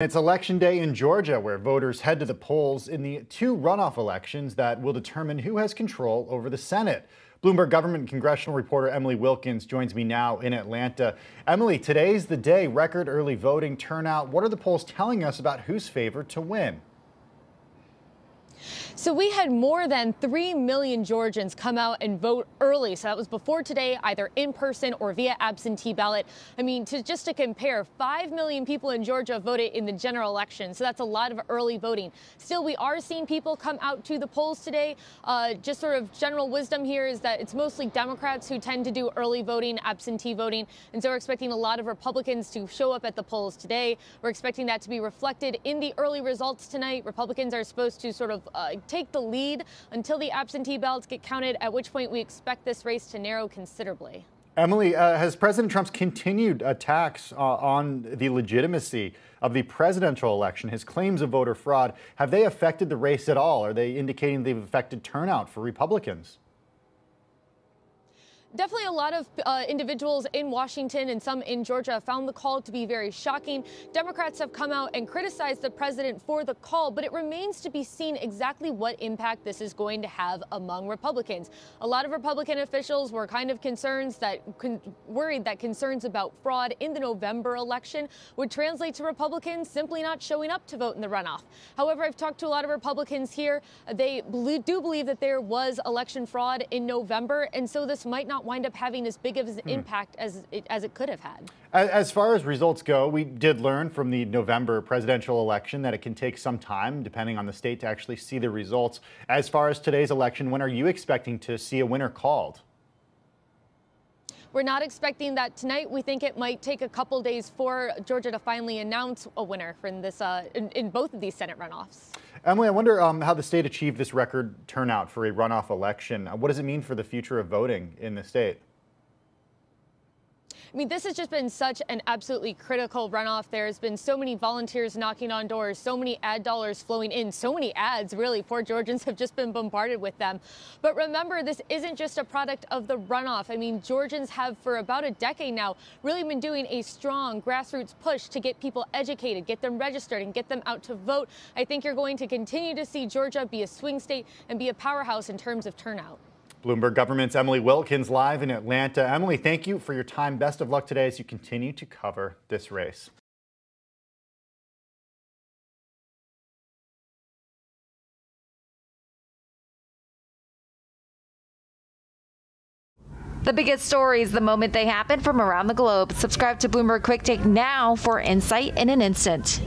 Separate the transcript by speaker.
Speaker 1: It's election day in Georgia, where voters head to the polls in the two runoff elections that will determine who has control over the Senate. Bloomberg government congressional reporter Emily Wilkins joins me now in Atlanta. Emily, today's the day, record early voting turnout. What are the polls telling us about who's favored to win?
Speaker 2: So we had more than 3 million Georgians come out and vote early. So that was before today, either in person or via absentee ballot. I mean, to just to compare, 5 million people in Georgia voted in the general election. So that's a lot of early voting. Still, we are seeing people come out to the polls today. Uh, just sort of general wisdom here is that it's mostly Democrats who tend to do early voting, absentee voting. And so we're expecting a lot of Republicans to show up at the polls today. We're expecting that to be reflected in the early results tonight. Republicans are supposed to sort of uh, take the lead until the absentee ballots get counted, at which point we expect this race to narrow considerably.
Speaker 1: Emily, uh, has President Trump's continued attacks uh, on the legitimacy of the presidential election, his claims of voter fraud, have they affected the race at all? Are they indicating they've affected turnout for Republicans?
Speaker 2: Definitely a lot of uh, individuals in Washington and some in Georgia found the call to be very shocking. Democrats have come out and criticized the president for the call, but it remains to be seen exactly what impact this is going to have among Republicans. A lot of Republican officials were kind of concerns that con worried that concerns about fraud in the November election would translate to Republicans simply not showing up to vote in the runoff. However, I've talked to a lot of Republicans here. They do believe that there was election fraud in November, and so this might not not wind up having as big of an hmm. impact as it, as it could have had.
Speaker 1: As far as results go, we did learn from the November presidential election that it can take some time, depending on the state, to actually see the results. As far as today's election, when are you expecting to see a winner called?
Speaker 2: We're not expecting that tonight. We think it might take a couple days for Georgia to finally announce a winner in this uh, in, in, both of these Senate runoffs.
Speaker 1: Emily, I wonder um, how the state achieved this record turnout for a runoff election. What does it mean for the future of voting in the state?
Speaker 2: I mean, this has just been such an absolutely critical runoff. There's been so many volunteers knocking on doors, so many ad dollars flowing in, so many ads, really. Poor Georgians have just been bombarded with them. But remember, this isn't just a product of the runoff. I mean, Georgians have, for about a decade now, really been doing a strong grassroots push to get people educated, get them registered, and get them out to vote. I think you're going to continue to see Georgia be a swing state and be a powerhouse in terms of turnout.
Speaker 1: Bloomberg Government's Emily Wilkins live in Atlanta. Emily, thank you for your time. Best of luck today as you continue to cover this race.
Speaker 3: The biggest stories the moment they happen from around the globe. Subscribe to Bloomberg Quicktake now for insight in an instant.